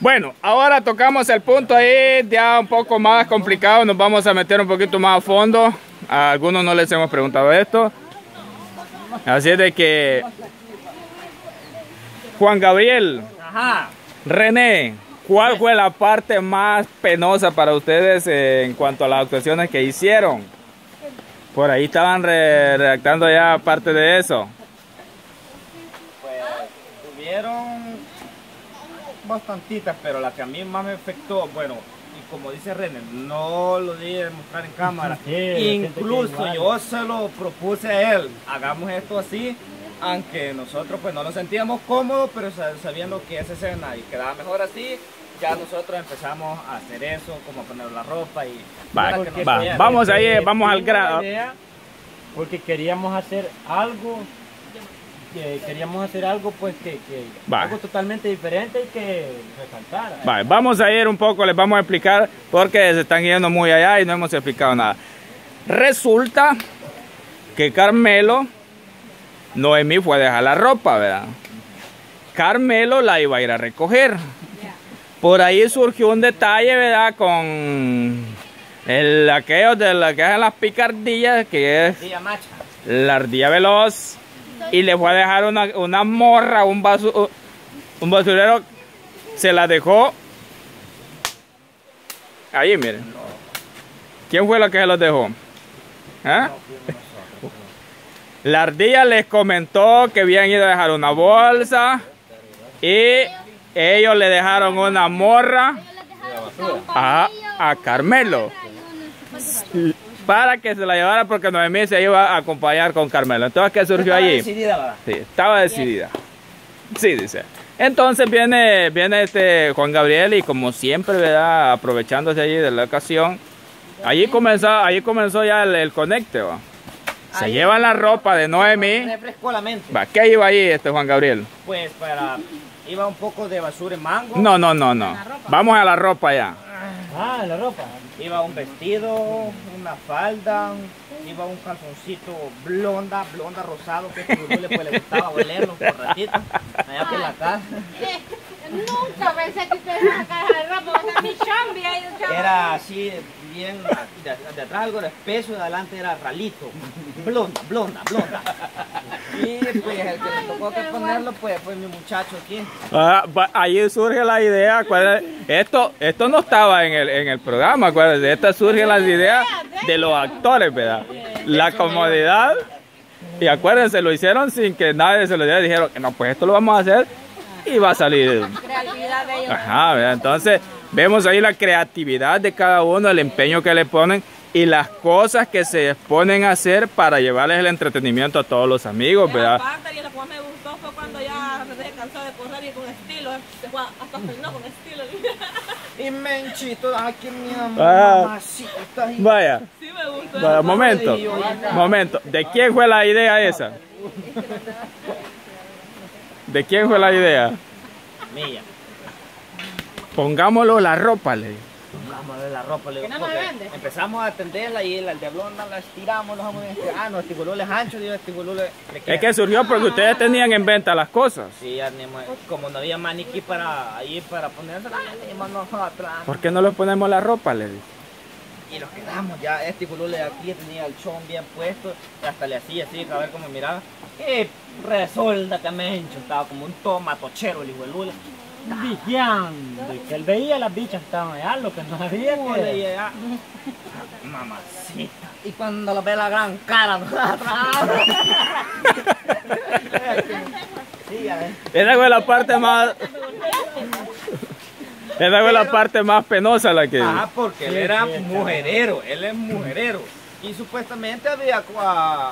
Bueno, ahora tocamos el punto ahí ya un poco más complicado, nos vamos a meter un poquito más a fondo. A algunos no les hemos preguntado esto. Así es de que Juan Gabriel, René, ¿cuál fue la parte más penosa para ustedes en cuanto a las actuaciones que hicieron? Por ahí estaban redactando ya parte de eso. Pues tuvieron bastantitas, pero la que a mí más me afectó, bueno, y como dice René, no lo dije mostrar en cámara. Incluso yo se lo propuse a él, hagamos esto así, aunque nosotros pues no nos sentíamos cómodos, pero sabiendo que esa escena y quedaba mejor así, ya nosotros empezamos a hacer eso, como poner la ropa y... vamos ahí, vamos al grado. Porque queríamos hacer algo queríamos hacer algo pues que, algo totalmente diferente y que resaltara. vamos a ir un poco, les vamos a explicar porque se están yendo muy allá y no hemos explicado nada. Resulta que Carmelo, Noemí fue a dejar la ropa, ¿verdad? Carmelo la iba a ir a recoger. Por ahí surgió un detalle, ¿verdad? Con el aquello de la que las picardillas, que es la ardilla veloz y le fue a dejar una, morra, un, un basurero, se la dejó ahí, miren. ¿Quién fue la que se los dejó? ¿Ah? La ardilla les comentó que habían ido a dejar una bolsa y ellos le dejaron una morra a, a Carmelo para que se la llevara porque Noemí se iba a acompañar con Carmelo. Entonces, ¿qué surgió allí? Decidida, sí, estaba decidida. Sí, dice. Entonces viene, viene este Juan Gabriel y como siempre, ¿verdad? Aprovechándose allí de la ocasión, allí comenzó, allí comenzó ya el, conecte, ¿va? Se lleva la ropa de Noemí. Refrescó la mente. ¿Va? ¿Qué iba ahí este Juan Gabriel? Pues para... Iba un poco de basura en mango. No, no, no, no. Vamos a la ropa ya. Ah, la ropa. Iba un vestido, una falda, iba un calzoncito blonda, blonda rosado, que a le, pues, le gustaba olerlo por ratito, allá por la casa. Nunca pensé que ustedes iban a caja de ropa, mi chambi ahí, Era así, bien, de, de, atrás algo espeso, de adelante era ralito, blonda, blonda, blonda. Y pues el que me tocó que ponerlo pues fue mi muchacho aquí. Ah, ahí surge la idea, esto, esto no estaba en el, en el programa, acuérdense, esta surge las ideas de los actores, ¿verdad? La comodidad, y acuérdense, lo hicieron sin que nadie se lo diera, dijeron, no, pues esto lo vamos a hacer y va a salir. Creatividad de ellos. Ajá, ¿verdad? entonces vemos ahí la creatividad de cada uno, el empeño que le ponen y las cosas que se ponen a hacer para llevarles el entretenimiento a todos los amigos, ¿verdad? Aparte, y lo que más me gustó fue cuando ya se cansó de correr y con estilo, se fue hasta peinó con estilo. y Menchito, aquí mi amor, ah, mamacita. Vaya. Sí me gustó. Vaya, momento, momento. ¿De quién fue la idea esa? ¿De quién fue la idea? Mía. Pongámoslo la ropa, le digo la ropa. Le empezamos a atenderla y el diablón la estiramos, los vamos a Ah, no, este es ancho, digo, este le, Es que surgió porque ustedes tenían en venta las cosas. Sí, como no había maniquí para ahí para ponerse, atrás. ¿Por qué no les ponemos la ropa, le dije? Y nos quedamos ya, este de aquí tenía el chón bien puesto, y hasta le hacía así, a ver cómo miraba. ¡Qué resolda que me hecho! Estaba como un tomatochero el hijo de Lula vigiando y que él veía las bichas estaban allá, lo que no sabía que... Mamacita. Y cuando lo ve la gran cara, ¿no? Esa fue la parte más... Esa fue la parte más penosa la que... Ah, porque él era mujerero, él es mujerero. Y supuestamente había,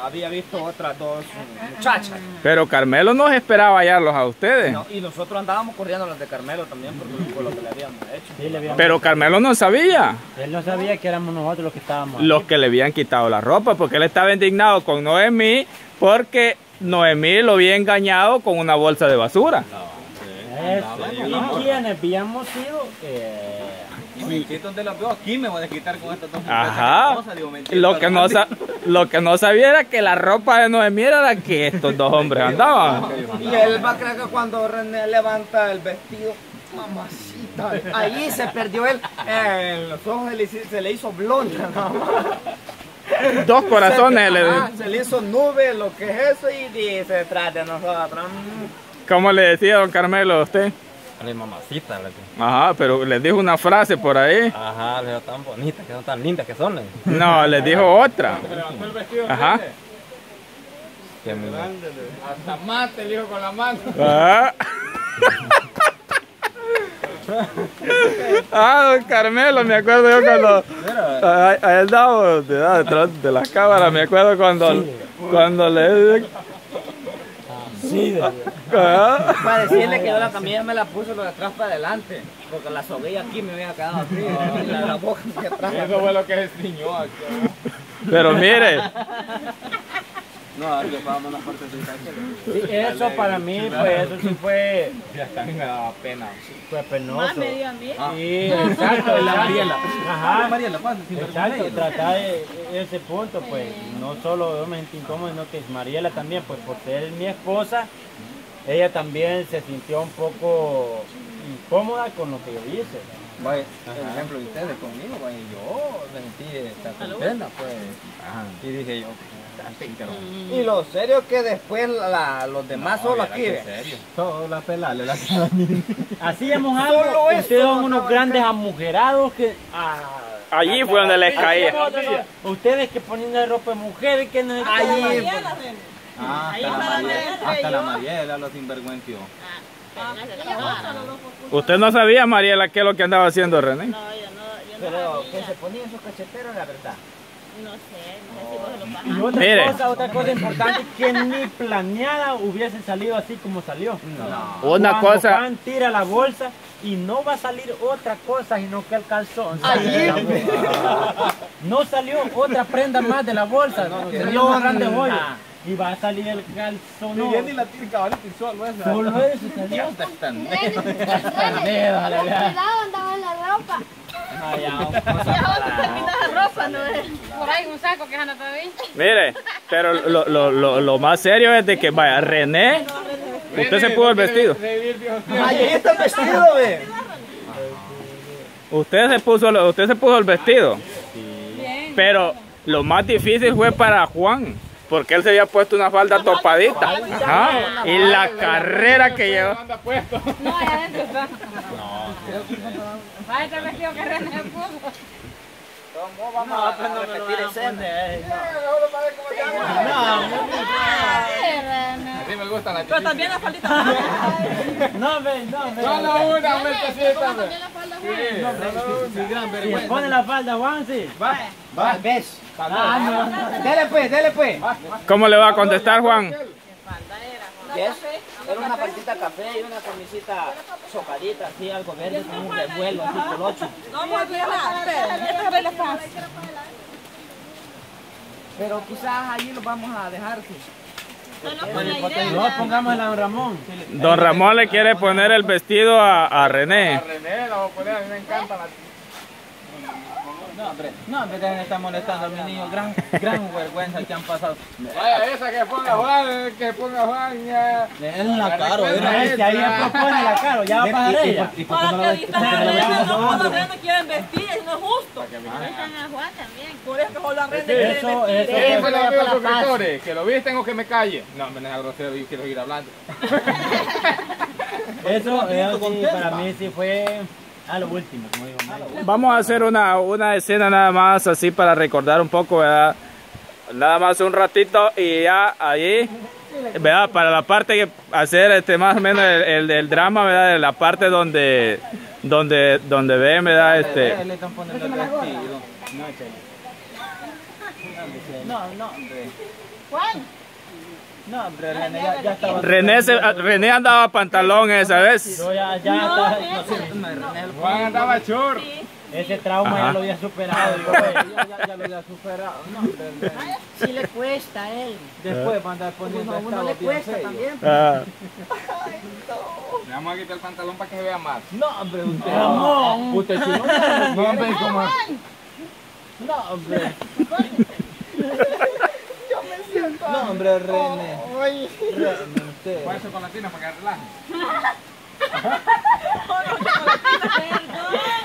había visto otras dos muchachas. Pero Carmelo no esperaba hallarlos a ustedes. y nosotros andábamos corriendo los de Carmelo también por, lo que le habíamos hecho. Pero Carmelo no sabía. Él no sabía que éramos nosotros los que estábamos. Los que le habían quitado la ropa, porque él estaba indignado con Noemí, porque Noemí lo había engañado con una bolsa de basura. ¿Y quiénes habíamos sido? Donde los veo aquí me voy a desquitar con estas dos Ajá. lo, que no lo que no sabía era que la ropa de Noemí era la que estos dos hombres andaban. Y él va a creer que cuando René levanta el vestido, Mamacita. Ahí se perdió él. Eh, los ojos se le, se le hizo blonda. Dos corazones se, le ah, se le hizo nube, lo que es eso, y dice detrás de nosotros. ¿Cómo le decía don Carmelo a usted? A mamacita. Ajá, pero les dijo una frase por ahí. Ajá, le dijo tan bonitas, que son tan lindas que son. No, les dijo otra. Ajá. Hasta mate le dijo con la mano. Ah. ah, don Carmelo, me acuerdo yo cuando a, él daba detrás de las cámaras, me acuerdo cuando, cuando le Sí, ah. Para decirle que yo la camilla me la puse lo de atrás para adelante, porque la soguilla aquí me había quedado así, la, la boca atrás. Eso fue lo que se aquí. Pero mire, no, que pagamos una parte de sí, Eso para mí, pues, eso sí fue. Ya también me daba pena. Fue penoso. Más me dio a mí. Sí, exacto. la Mariela. Ajá. Mariela, pasa. Exacto, tratar de ese punto, pues, no solo yo me sentí incómodo, sino que Mariela también, pues, por ser mi esposa, ella también se sintió un poco incómoda con lo que yo hice. Vaya, por ejemplo, ustedes conmigo, vaya, yo me sentí contenta, pues. Ajá. Y dije yo, y lo serio que después la, los demás solo aquí. Todo la pelale, la Hacíamos algo, ustedes son unos grandes amujerados que... Ah, Allí fue donde les caía. Ustedes que ponían la ropa de mujeres que no... Allí. Ah, hasta, la Mariela, hasta la Mariela lo sinvergüenció. ¿Usted no sabía, Mariela, qué es lo que andaba haciendo René? No, yo no. Yo Pero que se ponía esos cacheteros, la verdad. No sé, no sé si vos lo Y otra Mire. cosa, otra cosa importante, que ni planeada hubiese salido así como salió. No. Una cosa. Juan tira la bolsa y no va a salir otra cosa sino que el calzón. No salió otra prenda más de la bolsa. No, salió un grande hoyo. Y va a salir el calzón. No. Y la tiene cabalito y solo eso. Solo eso salió. Está en andaba en la ropa. No, ya, ropa, no es. Por ahí un saco que anda todavía. Mire, pero lo, lo, lo, lo, más serio es de que, vaya, René, usted se puso el vestido. Ay, ahí está el vestido, ve. Usted se puso, usted se puso el vestido. Pero lo más difícil fue para Juan. Porque él se había puesto una falda topadita. Ajá. Y la carrera que llevó. No, allá adentro está. No. Va vestido que René puso. Vamos a repetir escena. No, no, me gusta la Pero también la faldita. No, ven, no. Solo una. También la falda, Juan. Sí, gran vergüenza. Pone la falda, Juan, sí. Va, va, ves. Dele pues, dele pues. ¿Cómo le va a contestar, Juan? Yes. Era una partita café y una camisita socadita, así, algo verde, con un revuelo, así, colocho. Pero quizás allí lo vamos a dejar, sí. No, pongamos a don Ramón. Don Ramón le quiere poner el vestido a, a René. A René la voy a poner, a mí me encanta la no, hombre, no, hombre, dejen de estar molestando a mi niño. Gran, gran vergüenza que han pasado. Vaya, esa que ponga Juan, que ponga Juan. Ya. Es la caro, es que ahí ya propone la caro, ya va a pagar ella. ¿Y por qué no la no quieren vestir, es no es justo. a Juan también. Por eso que la reina quiere vestir. Eso, eso. lo que suscriptores, que lo visten o que me calle. No, me deja grosero y quiero seguir hablando. Eso, eso sí, para mí sí fue... Ah, lo último, como digo. Vamos a hacer una, una escena nada más así para recordar un poco, ¿verdad? Nada más un ratito y ya ahí, ¿verdad? Para la parte que hacer este más o menos el, el, drama, ¿verdad? De la parte donde donde donde ven, ¿verdad? Este No, no, Juan. No, hombre, René ya, ya estaba... René, se, René andaba pantalón esa vez. No, ya, ya no, está, no, sí, Juan andaba chor. Ese trauma Ajá. ya lo había superado. Yo, ya, ya, ya, lo había superado. No, hombre, sí le cuesta a él. Después va a andar poniendo a uno le cuesta también. Ah. Ay, no. Le vamos a quitar el pantalón para que se vea más. No, hombre, usted. No, usted chino. No, hombre, como... No, hombre. No, hombre, René. René, usted. con la tina para que relaje.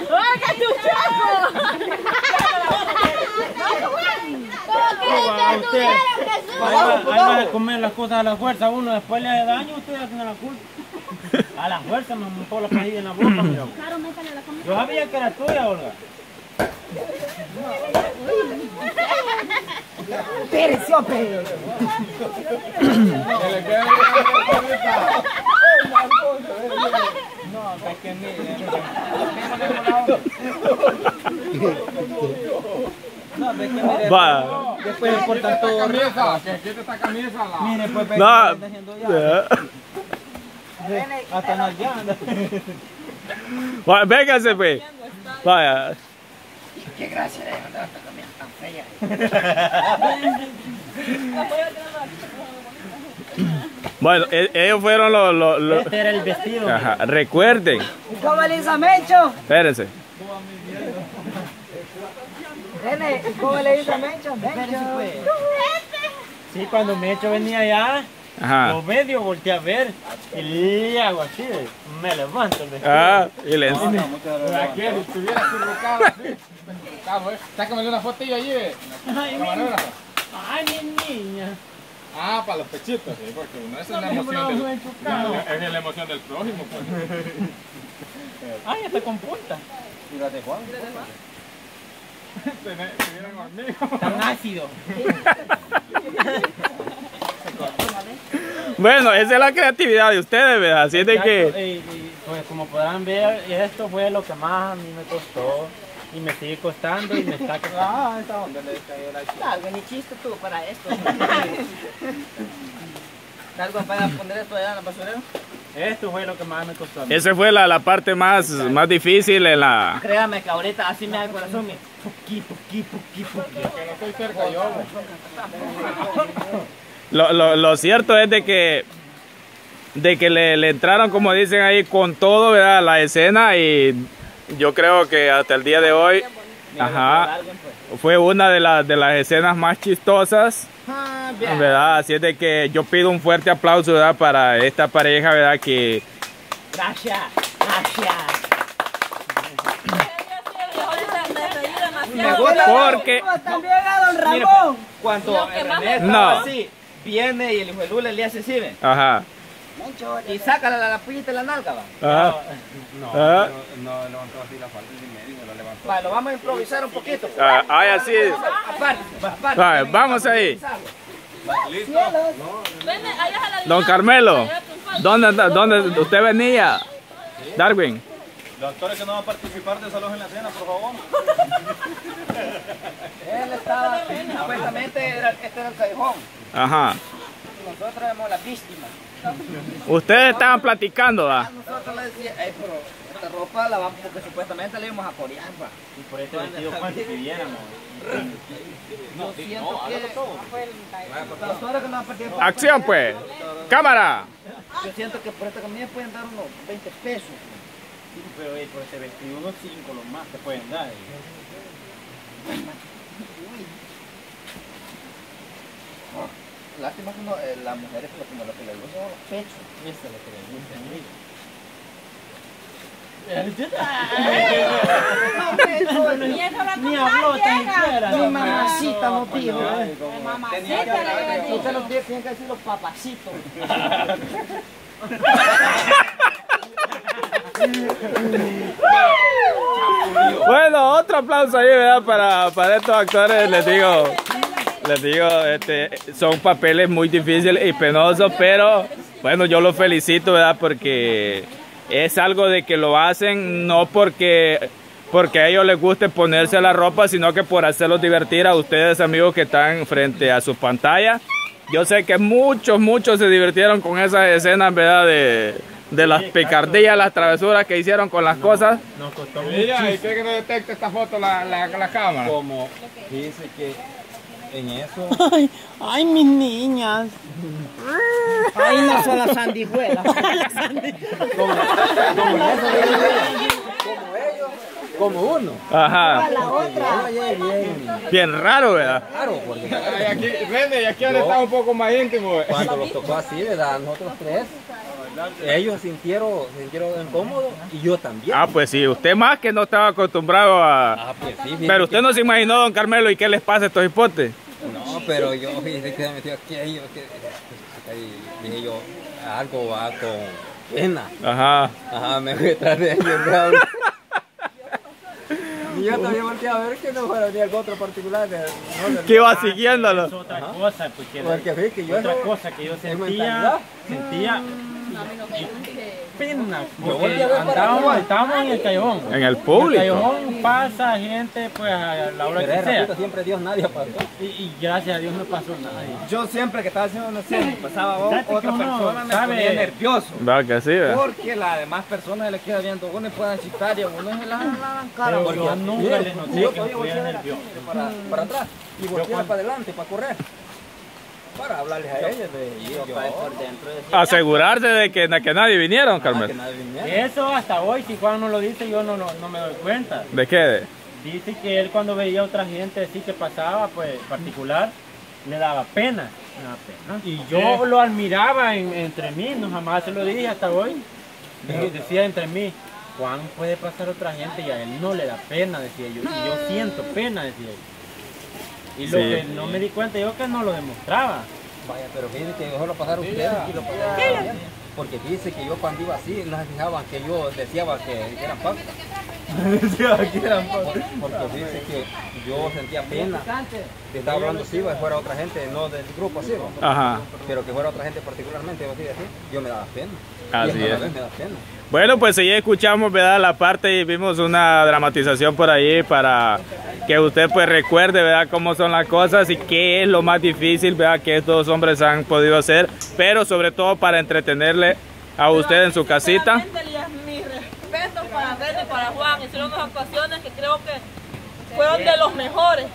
¡Oiga, tu choco! Ahí va, ahí va a comer las cosas a la fuerza. Uno después le hace daño, ustedes hacen la culpa. A la fuerza me montó la pajilla en la boca, mira. Claro, métale la comida. Yo sabía que era tuya, Olga. Pereciópe. Va. Después por tanto. Camisa, que quita esta camisa. La... Mire, pues, ve No. que está Va, Véngase, pues. Vaya. Bueno, e- ellos fueron los... los- los- Este era el vestido. Ajá, Recuerden, ¿Cómo le hizo a Mencho? espérense. Nene, ¿cómo le hizo a Mencho? Mencho. Sí, cuando Mecho venía allá, Ajá. lo medio volteé a ver y le hago así, me levanto el vestido. Ah, y le enseño. Aquí, si estuviera acurrucado así. Acurrucado, ¿eh? Sácame una fotillo allí. eh. Ay, mi, Camarógrafo. ay, mi niña. Ah, para los pechitos, sí, porque uno esa es la emoción del, no, es la emoción del prójimo, pues. Ay, está con punta. Tener- Tuvieran hormigas. Tan ácido. Bueno, esa es la creatividad de ustedes, ¿verdad? Así es de que... Y- y, pues como podrán ver, esto fue lo que más a mí me costó y me sigue costando y me está costando. Ah, esta onda le cayó la Algo ni chiste tú para esto. ¿Algo para poner esto allá en la basurera? Esto fue lo que más me costó. Esa fue la, la parte más, más difícil en la... Créame que ahorita así me da el corazón. mi- Puqui, puqui, puqui, puqui. Que no estoy cerca yo. Lo, lo, lo cierto es de que de que le, le entraron, como dicen ahí, con todo, ¿verdad? a La escena y yo creo que hasta el día de hoy, ajá, fue una de, las de las escenas más chistosas. ¿verdad? Así es de que yo pido un fuerte aplauso, ¿verdad? Para esta pareja, ¿verdad? Que Gracias, gracias. Me Porque- También a don Ramón. Cuando No. así, viene y el hijo de Lula le hace así, ajá, Y saca la, la pullita de la nalga, va. ajá, ajá, Va, lo vamos a improvisar un poquito. ah, ay, así, Aparte, aparte. Vale, vamos ahí. Don Carmelo, ¿dónde, dónde usted venía? Darwin. Los actores que no van a participar de Salón en la Cena, por favor. Él estaba, supuestamente, era, este era el callejón. Ajá. Nosotros éramos las víctimas. Ustedes estaban platicando, ¿va? Nosotros le decíamos, "Ey, pero esta ropa la vamos, porque supuestamente le íbamos a corear, va. Y por este vestido, cuánto pidiéramos. Yo siento que... Nosotros que partimos- Acción, pues. Cámara. Yo siento que por esta camisa pueden dar unos 20 pesos. Sí, pero eh, por este vestido, unos 5 lo más te pueden dar. Lástima que no, eh, las mujeres lo que, lo que les gusta son los pechos. Esta es la que les gusta a mí. Ni habló tan no, mamacita no dijo. Ay, como- Usted los tiene tienen que decir los papacitos. Bueno, otro aplauso ahí, ¿verdad? Para, para estos actores, les digo. Les digo, este, son papeles muy difíciles y penosos, pero bueno, yo los felicito, ¿verdad? Porque es algo de que lo hacen no porque, porque a ellos les guste ponerse la ropa, sino que por hacerlos divertir a ustedes, amigos que están frente a su pantalla. Yo sé que muchos, muchos se divirtieron con esas escenas, ¿verdad? De, de las picardías, las travesuras que hicieron con las cosas. Nos costó Mira, ¿y cree que no detecta esta foto la, la, la cámara? como dice que en eso Ay, ay, mis niñas. Ay, no son las sandijuelas. como uno Ajá. La otra. oye bien Bien raro, ¿verdad? claro porque Ay, aquí, René, y aquí ahora está un poco más íntimo. eh. cuando los tocó así verdad nosotros tres ellos sintieron, se sintieron incómodos y yo también. Ah, pues sí, usted más que no estaba acostumbrado a... Ah, pues sí, Pero usted que- no se imaginó, don Carmelo, ¿y qué les pasa a estos hipotes? Pero yo que me metió aquí, yo, dije yo, algo va con pena. Ajá. Ajá, me fui detrás de ellos. Y yo también volteé a ver que no fuera ni algo otro particular. de- Que iba Es siguiéndolo. otra cosa, porque Porque que yo otra eso- cosa que yo en sentía, mentalidad. Pena, Yo porque volteé a ver para andábamos, estábamos en el callejón. En el público. En el callejón pasa gente, pues a la hora Pero que sea. siempre Dios nadie pasó. Y, y gracias a Dios no pasó nada. Yo siempre que estaba haciendo una escena, pasaba otra persona, me sabe- ponía nervioso. Va que sí, ¿verdad? Porque las demás personas le queda viendo uno y puedan chistar y a uno se la cara. Pero porque yo nunca les noté que volteé nervioso. para, para atrás y volteé cuando- para adelante para correr. Para hablarles a ellos. de- y yo, Asegurarse de que, de que nadie ah, nadie viniera. Eso hasta hoy, si Juan no lo dice, yo no, no, no me doy cuenta. ¿De qué? Dice que él cuando veía a otra gente así que pasaba, pues particular, le daba pena. Le daba pena. Y yo lo admiraba en- entre mí, no jamás se lo dije hasta hoy. Decía entre mí, Juan puede pasar otra gente y a él no le da pena, decía yo. Y yo siento pena, decía yo. Y lo Sí. que no me di cuenta yo que no lo demostraba. Vaya, pero fíjense que mejor lo pasaron ustedes y lo pasaron bien. Porque dice que yo cuando iba así, no se fijaban que yo decía que, que eran pacos. Porque dice que yo sentía pena de estar hablando así, pues, fuera otra gente, no del grupo así, pero que fuera otra gente particularmente, yo así, así, yo me daba pena. Así y es. vez me da pena. Bueno, pues ya escuchamos, ¿verdad? La parte y vimos una dramatización por ahí para que usted pues recuerde, ¿verdad? Cómo son las cosas y qué es lo más difícil, ¿verdad? Que estos hombres han podido hacer, pero sobre todo para entretenerle a usted en su casita. Mis respetos para René para Juan. Hicieron unas actuaciones que creo que fueron de los mejores.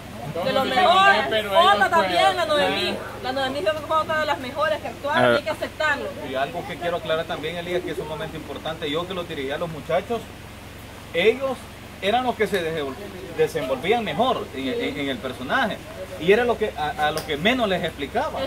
De los mejores. Otra también, la Noemí. La Noemí creo que fue otra de las mejores que actuaron y hay que aceptarlo. Y algo que quiero aclarar también, Elías, que es un momento importante, yo que lo dirigía a los muchachos, ellos eran los que se desenvol- desenvolvían mejor en, en- en el personaje. Y era lo que a, a lo que menos les explicaba.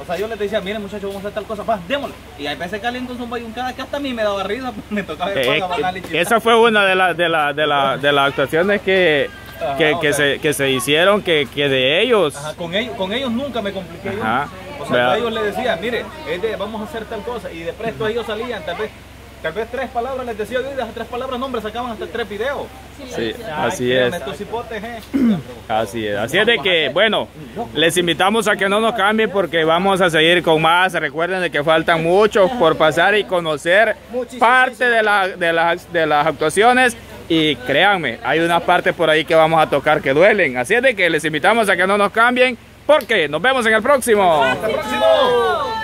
O sea, yo les decía, miren muchachos, vamos a hacer tal cosa, va, démosle. Y hay veces que alguien con su bayuncada que hasta a mí me daba risa, me tocaba Eh, bajar y eh, chistar. esa fue una de, las de, la- de, la- de las actuaciones que, Ajá, que sea. se, que se hicieron, que, que de ellos. Ajá, con ellos, con ellos nunca me compliqué yo. Ajá. O sea, yo ellos les decía, mire, es de, vamos a hacer tal cosa. Y de presto ellos salían, tal vez, tal vez tres palabras les decía yo y de esas tres palabras, no, hombre, sacaban hasta tres videos. Sí, así es. Eh. Así es, así es de que, bueno, les invitamos a que no nos cambien porque vamos a seguir con más. Recuerden de que faltan muchos por pasar y conocer parte de, la- de, las, de las actuaciones. Y créanme, hay unas partes por ahí que vamos a tocar que duelen. Así es de que les invitamos a que no nos cambien porque nos vemos en el próximo. ¡Hasta el próximo!